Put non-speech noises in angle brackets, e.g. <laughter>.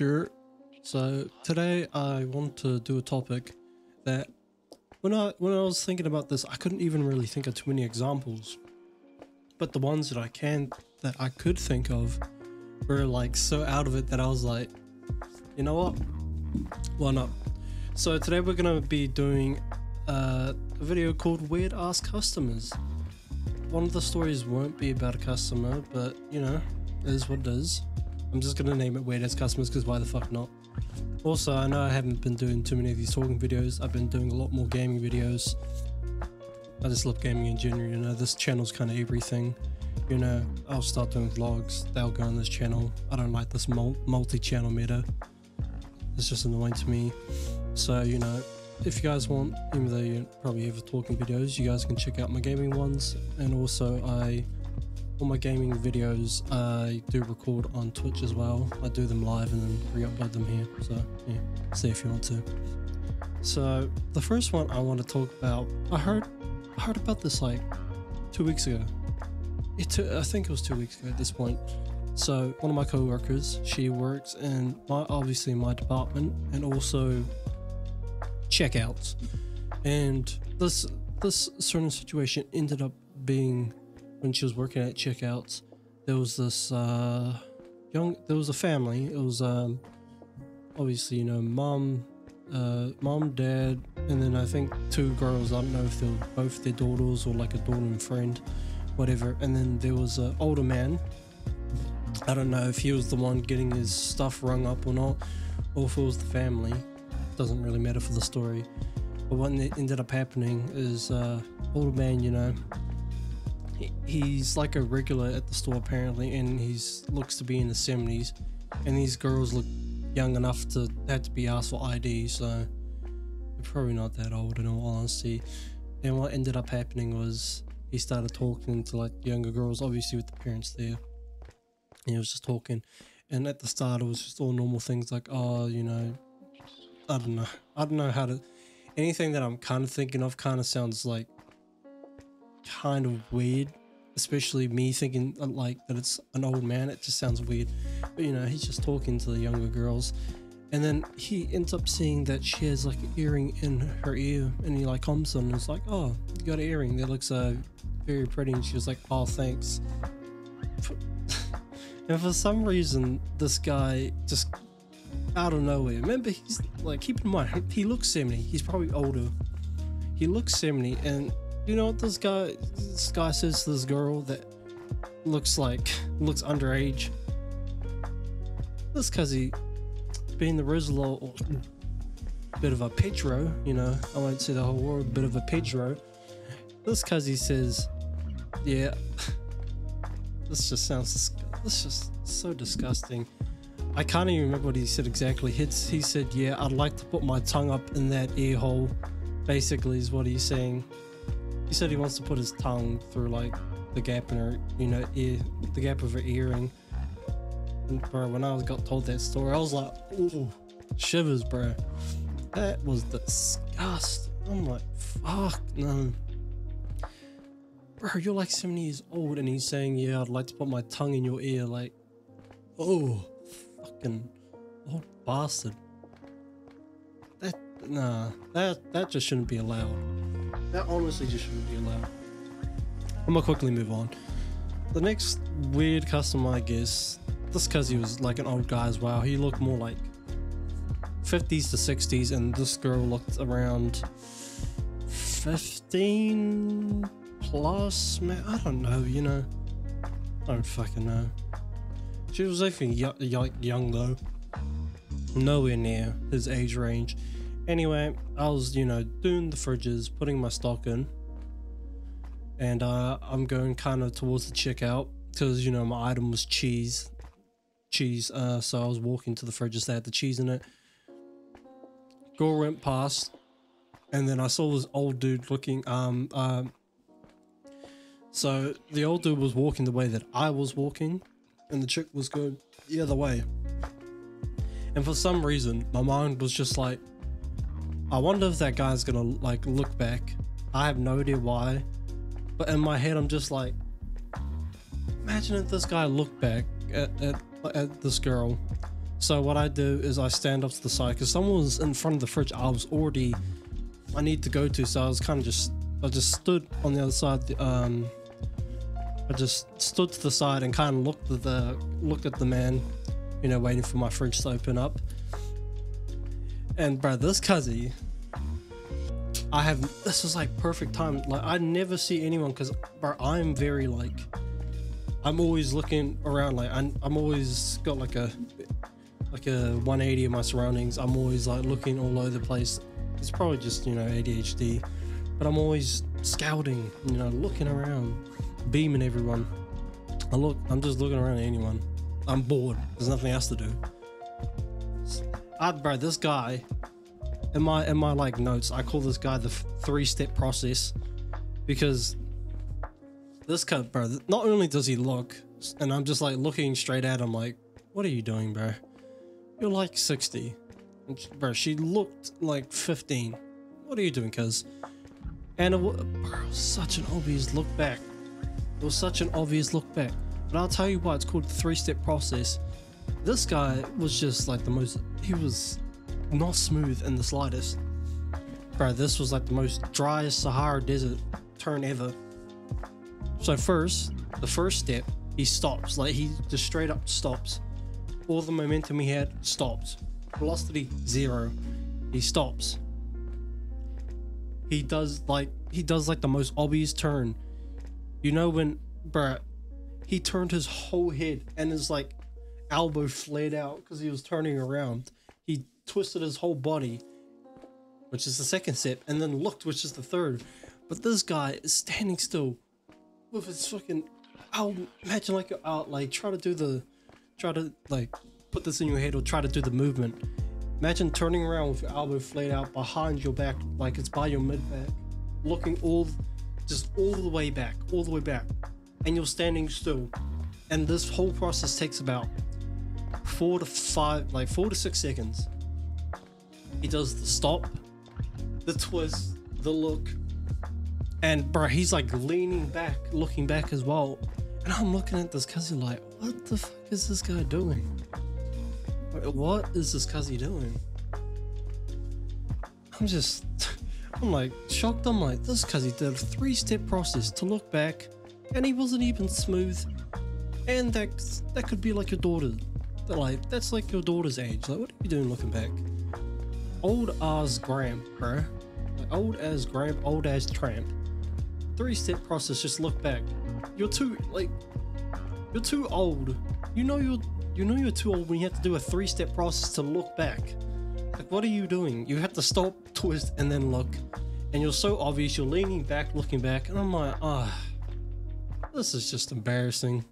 Sure. So today I want to do a topic that when I when I was thinking about this, I couldn't even really think of too many examples. But the ones that I can that I could think of were like so out of it that I was like, you know what? Why not? So today we're gonna be doing uh, a video called Weird Ass Customers. One of the stories won't be about a customer, but you know, it is what it is. I'm just gonna name it Weird Customers because why the fuck not? Also, I know I haven't been doing too many of these talking videos. I've been doing a lot more gaming videos. I just love gaming in general, you know, this channel's kind of everything. You know, I'll start doing vlogs, they'll go on this channel. I don't like this mul multi-channel meta. It's just annoying to me. So, you know, if you guys want, even though you probably have talking videos, you guys can check out my gaming ones. And also, I all my gaming videos I do record on Twitch as well. I do them live and then re-upload them here. So yeah, see if you want to. So the first one I want to talk about, I heard, I heard about this like two weeks ago. It I think it was two weeks ago at this point. So one of my co-workers, she works in my obviously my department and also checkouts, and this this certain situation ended up being when she was working at checkouts, there was this uh, young, there was a family. It was um, obviously you know mom, uh, mom, dad, and then I think two girls. I don't know if they were both their daughters or like a daughter and friend, whatever. And then there was an older man. I don't know if he was the one getting his stuff rung up or not, or if it was the family. Doesn't really matter for the story. But what ended up happening is uh, older man, you know, he's like a regular at the store apparently, and he's looks to be in the seventies, and these girls look young enough to have to be asked for ID, so they're probably not that old in all honesty. And what ended up happening was he started talking to like younger girls, obviously with the parents there. And he was just talking, and at the start it was just all normal things like, oh, you know, I don't know, I don't know how to. Anything that I'm kind of thinking of kind of sounds like kind of weird especially me thinking uh, like that it's an old man it just sounds weird. But you know he's just talking to the younger girls. And then he ends up seeing that she has like an earring in her ear and he like comes on and is like oh you got an earring. That looks uh very pretty. And she was like oh thanks. <laughs> And for some reason this guy just out of nowhere remember he's like keep in mind he looks 70 he's probably older. He looks 70 and you know what this guy this guy says to this girl that looks like looks underage? This cause he being the Rizlo or bit of a Pedro, you know, I won't say the whole word, bit of a Pedro. This cause he says, Yeah, this just sounds this just so disgusting. I can't even remember what he said exactly. He said, Yeah, I'd like to put my tongue up in that ear hole, basically, is what he's saying. He said he wants to put his tongue through like the gap in her, you know, ear, the gap of her earring. And bro, when I was got told that story, I was like, ooh, shivers, bro. That was disgusting. I'm like, fuck no. Bro, you're like 70 years old and he's saying, yeah, I'd like to put my tongue in your ear. Like, oh, fucking old bastard. That, nah, that, that just shouldn't be allowed. That honestly just shouldn't be allowed. I'm gonna quickly move on. The next weird customer, I guess, just because he was like an old guy as well, he looked more like 50s to 60s, and this girl looked around 15 plus, man. I don't know, you know. I don't fucking know. She was even young, young though. Nowhere near his age range. Anyway, I was, you know, doing the fridges, putting my stock in. And uh, I'm going kind of towards the checkout because, you know, my item was cheese. Cheese. Uh, so I was walking to the fridges that had the cheese in it. Girl went past. And then I saw this old dude looking. Um, um, so the old dude was walking the way that I was walking. And the chick was going the other way. And for some reason, my mind was just like, I wonder if that guy's gonna like look back. I have no idea why, but in my head I'm just like, imagine if this guy looked back at, at, at this girl, So what I do is I stand up to the side because someone was in front of the fridge. I was already, I need to go to, so I was kind of just, I just stood on the other side. Um, I just stood to the side and kind of looked at the looked at the man, you know, waiting for my fridge to open up. And bro, this cuzzy, I have this was like perfect time. Like I never see anyone because bro, I'm very like I'm always looking around. Like I'm, I'm always got like a like a 180 of my surroundings. I'm always like looking all over the place. It's probably just you know ADHD, but I'm always scouting. You know, looking around, beaming everyone. I look. I'm just looking around at anyone. I'm bored. There's nothing else to do. I, bro, this guy in my in my like notes, I call this guy the three step process because this guy, bro. Not only does he look, and I'm just like looking straight at him, like, what are you doing, bro? You're like 60, and, bro. She looked like 15. What are you doing, cuz? And it was, bro, such an obvious look back. It was such an obvious look back. But I'll tell you why it's called the three step process. This guy was just like the most. He was not smooth in the slightest. Bro, this was like the most driest Sahara Desert turn ever. So first, the first step, he stops. Like he just straight up stops. All the momentum he had stops. Velocity zero. He stops. He does like he does like the most obvious turn. You know when bruh he turned his whole head and is like elbow flared out because he was turning around He twisted his whole body, which is the second step, and then looked, which is the third. But this guy is standing still with his fucking. I'll imagine like you're out, like try to do the, try to like put this in your head or try to do the movement. Imagine turning around with your elbow flayed out behind your back, like it's by your mid back, looking all, just all the way back, all the way back, and you're standing still. And this whole process takes about four to five, like four to six seconds. He does the stop, the twist, the look. And bro, he's like leaning back, looking back as well. And I'm looking at this cuzzy like, what the fuck is this guy doing? What is this cuzzy doing? I'm just, <laughs> I'm like shocked. I'm like, this cuzzy did a three step process to look back and he wasn't even smooth. And that, that could be like your daughter. Like, that's like your daughter's age. Like, what are you doing looking back? old as Gramp, bro. Like old as Gramp, old as Tramp. Three step process, just look back. You're too, like, you're too old. You know you're, you know you're too old when you have to do a three step process to look back. Like, what are you doing? You have to stop, twist, and then look. And you're so obvious, you're leaning back, looking back, and I'm like, ah, oh, this is just embarrassing.